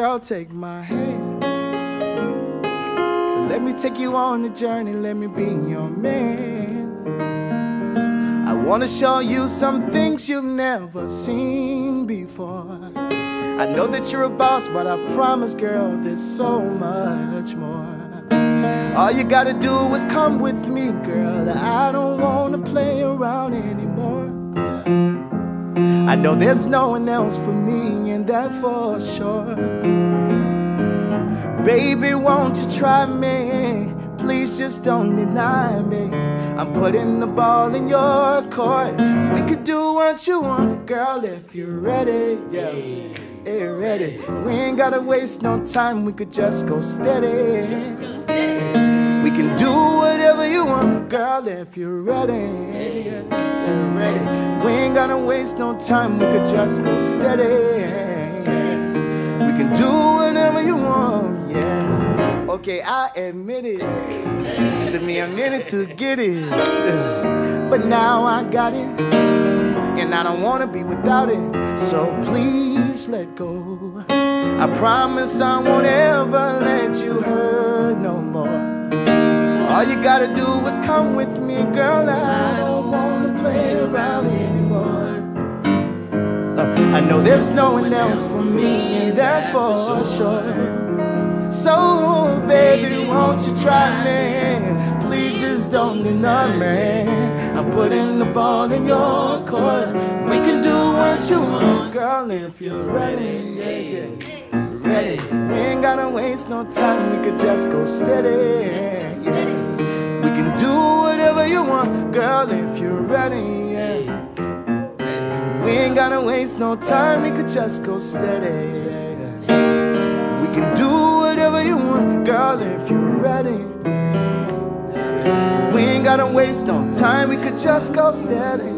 Girl, take my hand. Let me take you on the journey, let me be your man. I wanna show you some things you've never seen before. I know that you're a boss, but I promise, girl, there's so much more. All you gotta do is come with me, girl. I don't wanna play around. I know there's no one else for me, and that's for sure. Baby, won't you try me? Please just don't deny me. I'm putting the ball in your court. We could do what you want, girl, if you're ready. Yeah, yeah ready. We ain't gotta waste no time. We could just go steady. We can do girl, if you're ready. Yeah, ready. We ain't gotta waste no time. We could just go steady. We can do whatever you want, yeah. Okay, I admit it. Took me a minute to get it. But now I got it. And I don't wanna be without it. So please let go. I promise I won't ever let you gotta do is come with me, girl. I don't wanna play around anymore. Uh, I know there's no one else for me, that's for sure. So, baby, won't you try me? Please just don't deny me. I'm putting the ball in your court. We can do what you want, girl, if you're ready. Yeah, yeah. Ready. We ain't gotta waste no time. We could just go steady. Yeah. Girl, if you're ready. Yeah. We ain't gotta waste no time. We could just go steady. We can do whatever you want, girl, if you're ready. We ain't gotta waste no time, we could just go steady.